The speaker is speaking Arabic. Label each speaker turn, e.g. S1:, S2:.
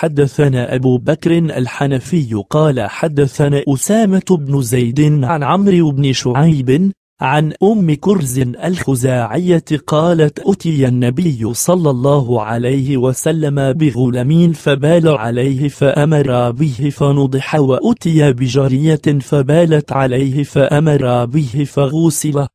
S1: حدثنا أبو بكر الحنفي قال حدثنا أسامة بن زيد عن عمرو بن شعيب عن أم كرز الخزاعية قالت أتي النبي صلى الله عليه وسلم بغلمين فبال عليه فأمر به فنضح وأتي بجرية فبالت عليه فأمر به فغسل